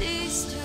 sister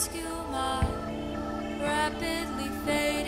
rescue my rapidly fading.